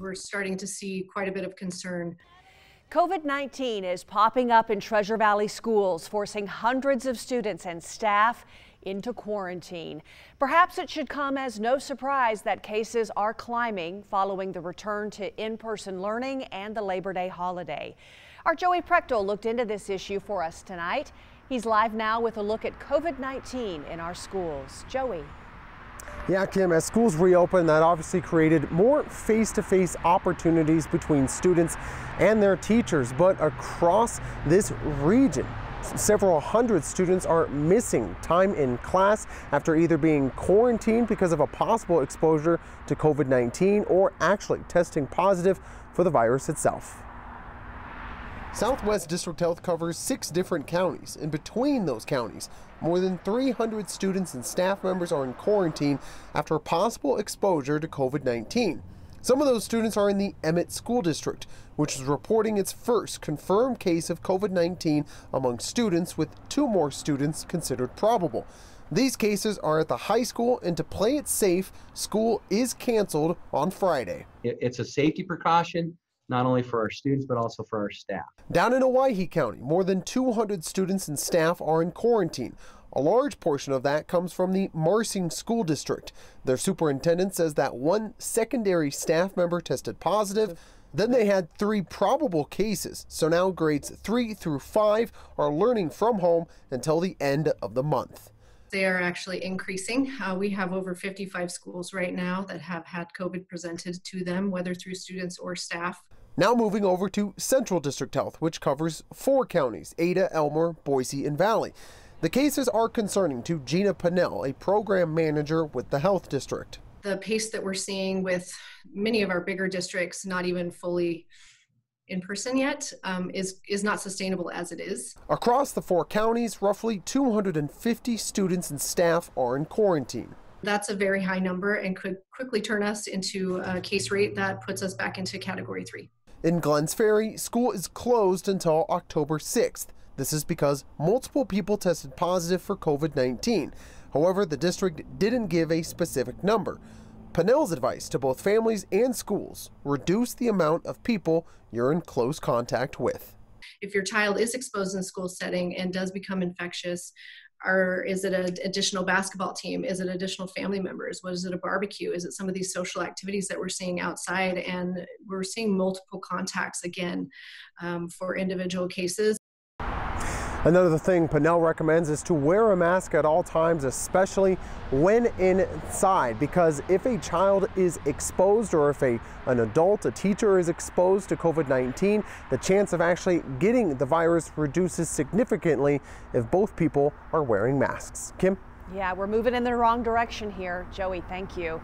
we're starting to see quite a bit of concern. COVID 19 is popping up in Treasure Valley schools, forcing hundreds of students and staff into quarantine. Perhaps it should come as no surprise that cases are climbing following the return to in person learning and the Labor Day holiday. Our Joey Prechtel looked into this issue for us tonight. He's live now with a look at COVID 19 in our schools. Joey. Yeah, Kim, as schools reopen, that obviously created more face-to-face -face opportunities between students and their teachers. But across this region, several hundred students are missing time in class after either being quarantined because of a possible exposure to COVID-19 or actually testing positive for the virus itself. Southwest District Health covers six different counties. and between those counties, more than 300 students and staff members are in quarantine after a possible exposure to COVID 19. Some of those students are in the Emmett School District, which is reporting its first confirmed case of COVID 19 among students, with two more students considered probable. These cases are at the high school, and to play it safe, school is canceled on Friday. It's a safety precaution not only for our students, but also for our staff. Down in Owyhee County, more than 200 students and staff are in quarantine. A large portion of that comes from the Marsing School District. Their superintendent says that one secondary staff member tested positive. Then they had three probable cases, so now grades three through five are learning from home until the end of the month. They are actually increasing. Uh, we have over 55 schools right now that have had COVID presented to them, whether through students or staff. Now moving over to Central District Health, which covers four counties Ada, Elmore, Boise, and Valley. The cases are concerning to Gina Pinnell, a program manager with the health district. The pace that we're seeing with many of our bigger districts not even fully in person yet um, is is not sustainable as it is. Across the four counties, roughly 250 students and staff are in quarantine. That's a very high number and could quickly turn us into a case rate that puts us back into category three. In Glenns Ferry, school is closed until October 6th. This is because multiple people tested positive for COVID 19. However, the district didn't give a specific number. Pinnell's advice to both families and schools reduce the amount of people you're in close contact with. If your child is exposed in a school setting and does become infectious, or is it an additional basketball team? Is it additional family members? Was it a barbecue? Is it some of these social activities that we're seeing outside? And we're seeing multiple contacts again um, for individual cases. Another thing Pinnell recommends is to wear a mask at all times, especially when inside, because if a child is exposed or if a, an adult, a teacher is exposed to COVID-19, the chance of actually getting the virus reduces significantly if both people are wearing masks. Kim? Yeah, we're moving in the wrong direction here. Joey, thank you.